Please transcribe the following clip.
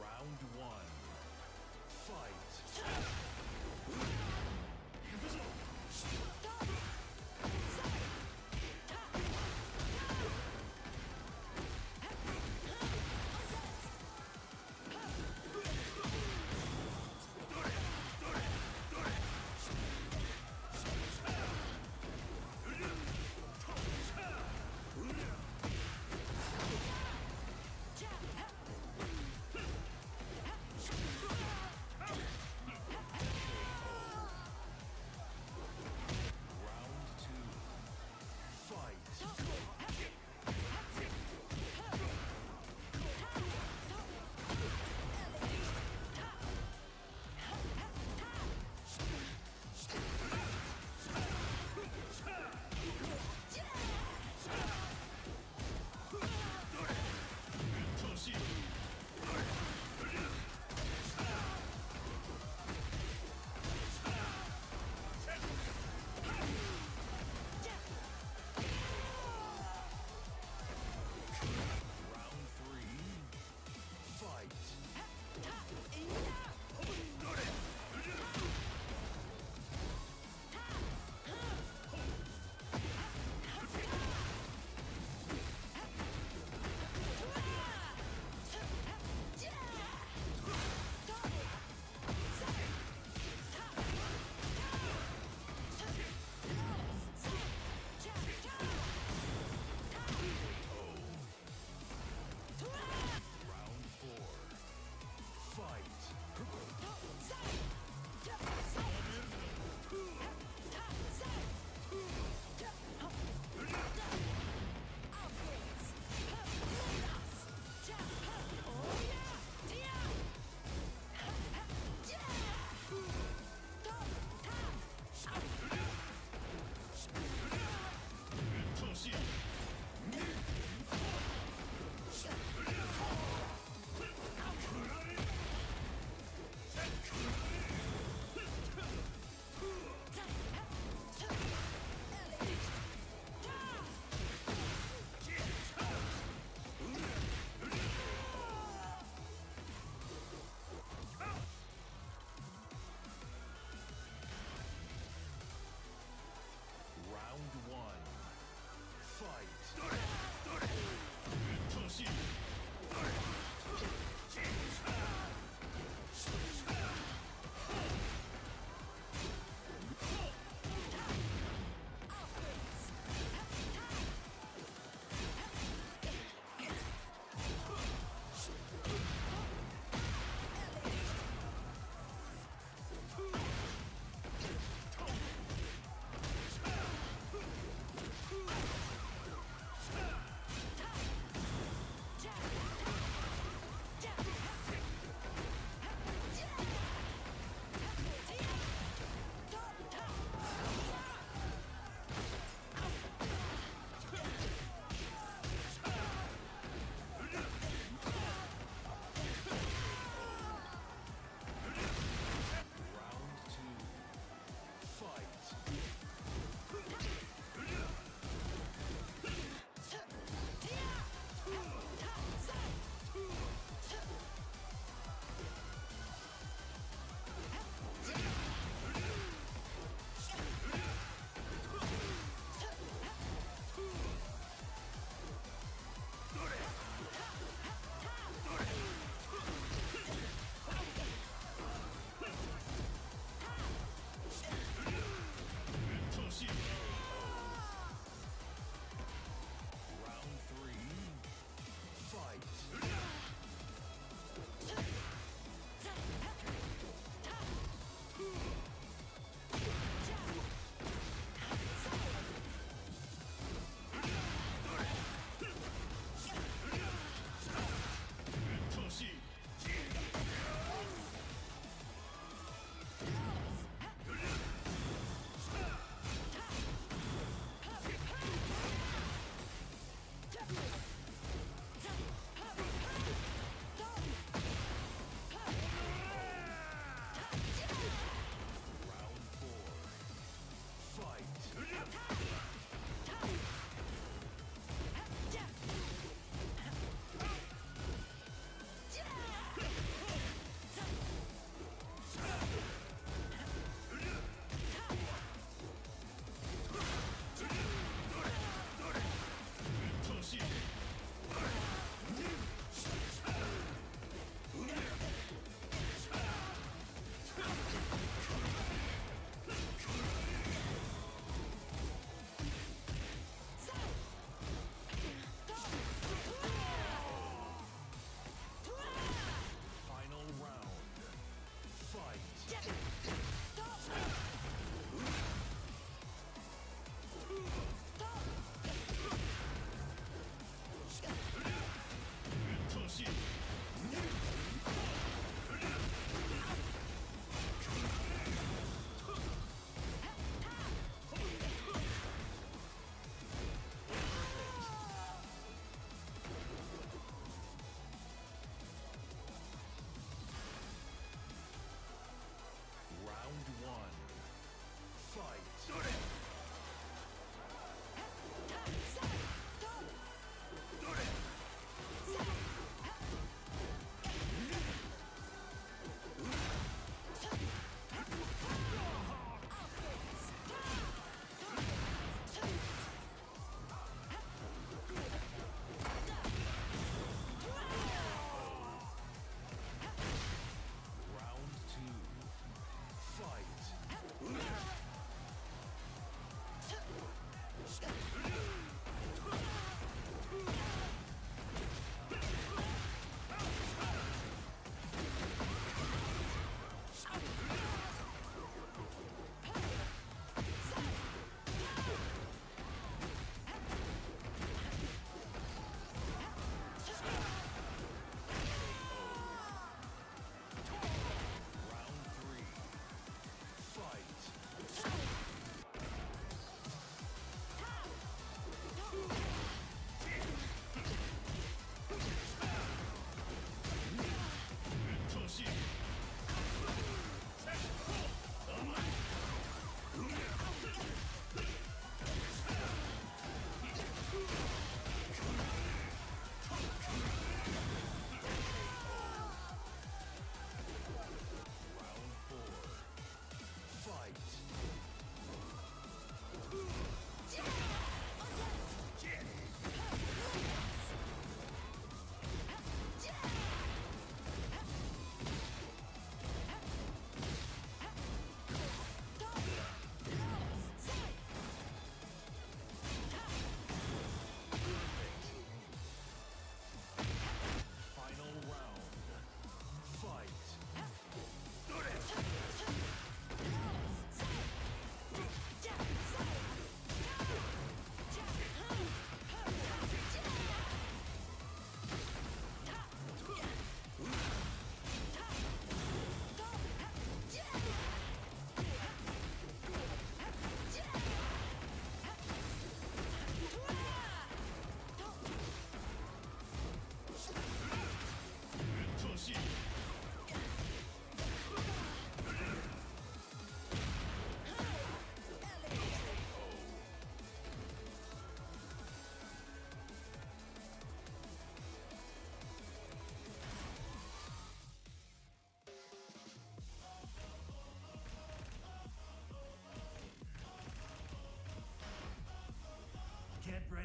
Round one. Fight. the next